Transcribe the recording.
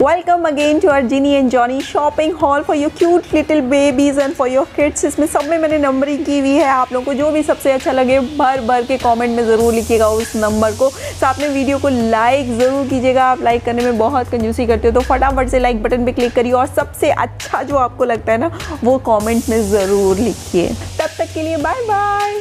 Welcome again to R and Johnny shopping hall for your cute little babies and for your kids इसमें सब में मैंने numbering की हुई है। आप लोगों को जो भी सबसे अच्छा लगे, भर भर के कमेंट में ज़रूर लिखिएगा उस नंबर को। साथ में वीडियो को लाइक ज़रूर कीजिएगा। आप लाइक करने में बहुत कंजूसी करते हो। तो फटाफट से लाइक बटन पर क्लिक करिए और सबसे अच्छा जो आपको लगता है ना, वो कॉमेंट में ज़रूर लिखिए। तब तक के लिए बाय बाय